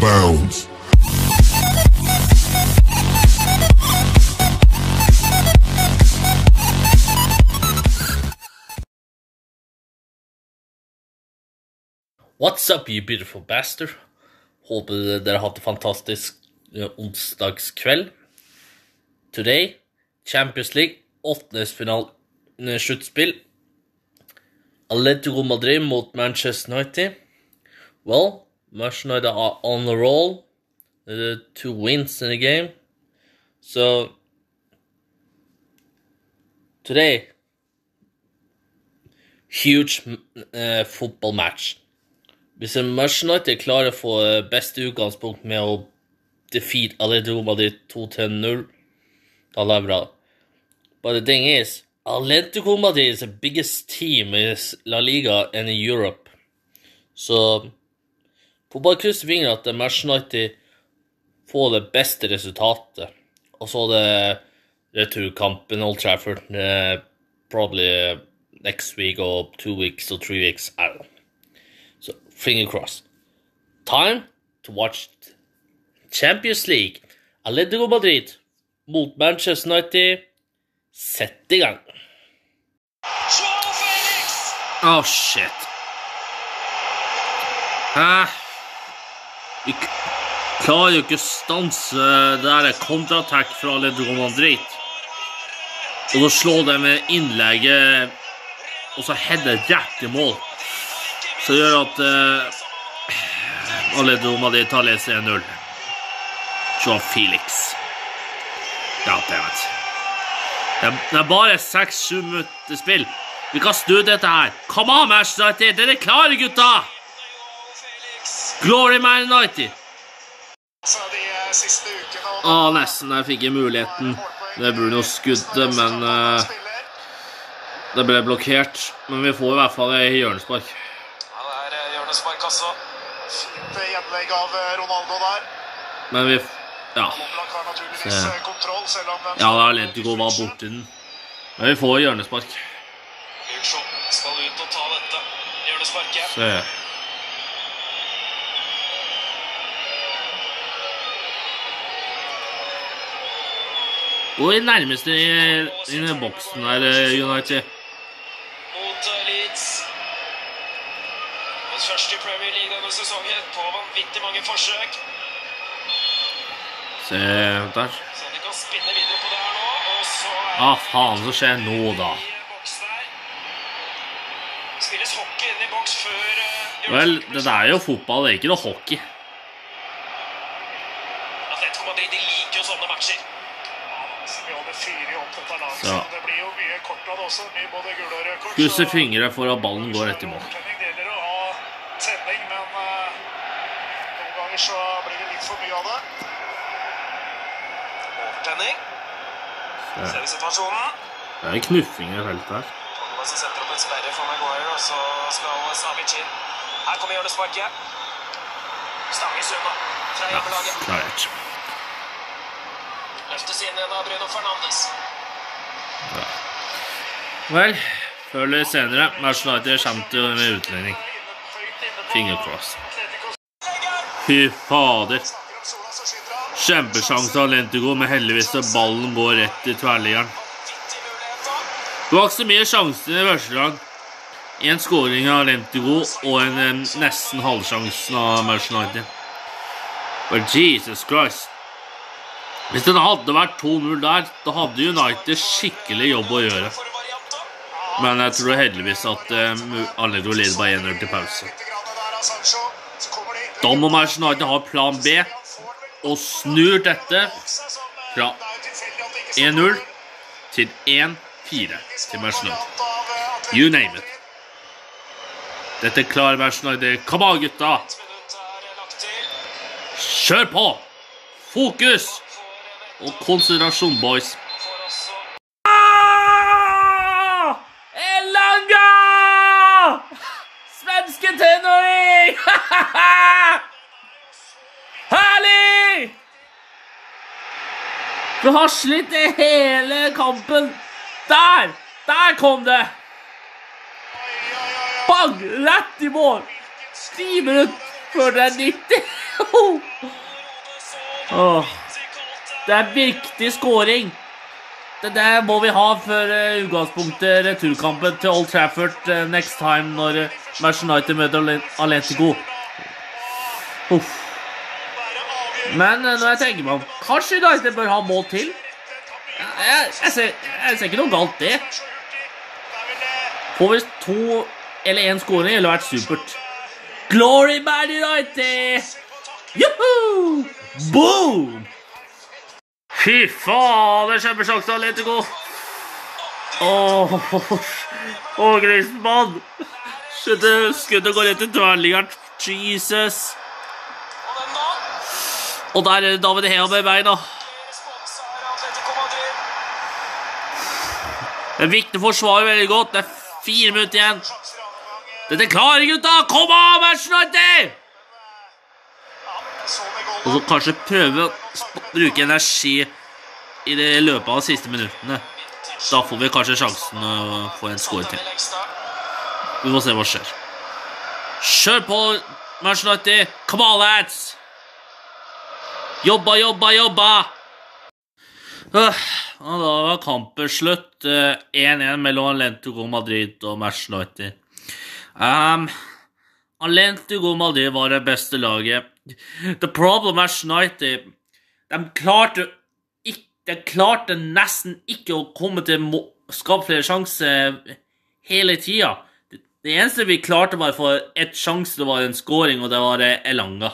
bounds. What's up, you beautiful bastard? Håper dere har hatt en fantastisk eh, onsdagskveld. Today, Champions League, åttendelsfinale eh. Atletico Madrid mot Manchester United. Well, Manchester United on the roll. Uh, two wins in the game. So, today, huge uh, football match. Hvis Manchester United klarer å få eh, beste utgangspunkt med å defeat Atletico Madrid 2-0, da er det bra. But the thing is, Atletico Madrid is the biggest team in La Liga and in Europe. Så får bare krysse fingrene at Manchester United får det beste resultatet. Og så er det returkampen Old Trafford uh, probably next week or two weeks or three weeks. I don't know. So finger crossed. Time to watch Champions League. Atletico Madrid mot Manchester United. Sett i gang. Oh, shit. Hæ? Vi klarer jo ikke å stanse det der kontratakk fra Ledro Madrid. Og så slår de med innlegget, og så header rett i mål. Som gjør at uh, Ledro Madrid tar lese 1-0. Joao Felix. Ja, det vet. Det det er bare 6-7 minutter spill. Vi kan snu dette her. Come on, Manchester United! Dere er klare, gutta! Glory Man United! Å, eh, siste Ah, nesten. Der fikk jeg muligheten. Det burde jo skudde, men uh, det ble blokkert. Men vi får i hvert fall ei hjørnespark. Ja, det er eh, hjørnespark, altså. Fint eh, gjenlegg av eh, Ronaldo der. Men vi Ja. Se. eh, Ja, da Atletico var borti den. Men vi får hjørnespark. Skal ut og ta dette. Hjørnesparket. Se. Og i nærmeste i, i boksen der, United. Mot eh, Leeds. Hans første Premier League denne sesongen på vanvittig mange forsøk. Se der. Så de kan spinne videre på det her nå. Og så er Hva faen som skjer nå, da? i boksen her. Spilles hockey inn i boks før eh, Vel, det der er jo fotball, det er ikke noe hockey. Atletico Madrid de liker jo sånne matcher. Simeone fyrer jo opp dette laget, Så. så det blir jo mye kort av det også. Mye både gule og røde kort. Krysse så- for at ballen går etter mål. Det gjelder å ha tenning, men eh, noen ganger så blir det litt for mye av det. Overtenning. Ser vi situasjonen. Det er en knuffing i feltet her. Pogba som setter opp en sperre for Maguire, og så skal Savic inn. Her kommer hjørnesparket. Stanges unna fra Ja, hjemmelaget. Løftes inn igjen av Bruno Fernandes. Vel, før eller senere, United kommer til med utlending. Finger cross. Fy fader. Kjempesjanse av Lentigo, men heldigvis så ballen går rett i tverrliggeren. Det var ikke så mye sjanser i første gang. En skåring av Lentigo og en eh, nesten halvsjansen av Manchester United. But Jesus Christ. Hvis det hadde vært 2-0 der, da hadde United skikkelig jobb å gjøre. Men jeg tror heldigvis at uh, Atletico leder bare 1-0 til pause. Da må United ha plan B og snur dette fra 1-0 til 1-4 til Manchester You name it. Dette klarer United. Kom an, gutta! Kjør på! Fokus! Og konsentrasjon, boys. Ah! Elanga! Svenske tenåring! Herlig! Du har slitt i hele kampen. Der! Der kom det! Bang! Rett i mål. Ti minutter. før det er 90. Åh. Det er viktig scoring. Det der må vi ha før uh, utgangspunktet returkampen til Old Trafford uh, next time når uh, Manchester United møter Atletico. Uff. Men uh, når jeg tenker meg om Kanskje United bør ha mål til? Jeg, jeg, ser, jeg ser ikke noe galt det. Får vi to eller én skåring, ville vært supert. Glory Man United! Juhu! Boom! Fy fader, kjempesjanse, Atletico. oh, åh, Griezmann. Skuddet, skuddet går rett i tverrliggeren. Jesus. Og der er David Hea med beina. Det er viktig å forsvare veldig godt. Det er fire minutter igjen. Dette klarer gutta! Kom an, vær! Så med. Og så kanskje prøve å bruke energi i det løpet av de siste minuttene. Da får vi kanskje sjansen å få en score til. Vi får se hva skjer. Kjør på, Manchester! Come on, lads! Jobba, jobba, jobba! Øh, og da var kampen slutt. Eh, 1-1 mellom Atletico Madrid og Manchester United. Um, Atletico Madrid var det beste laget. The problem Manchester United De klarte ikke De klarte nesten ikke å komme til å skape flere sjanser hele tida. Det, eneste vi klarte, var for ett sjanse, det var en scoring, og det var Elanga.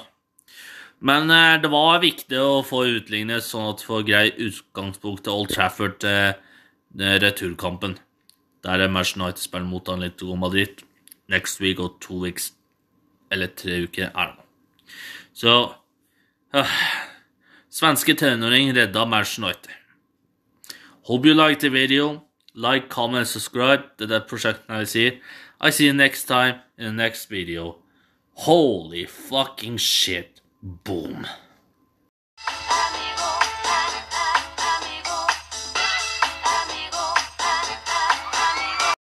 Men eh, det var viktig å få utlignet, sånn at vi får grei utgangspunkt til Old Trafford til eh, returkampen. Der er Manchester United spiller mot Atletico Madrid next week og two weeks. Eller tre uker, er det nå. Så øh, Svenske tenåring redda Manchester United. Hope you liked the video. Like, comment, subscribe. Det er det prosjektet jeg sier. I see you next time in the next video. Holy fucking shit. Boom.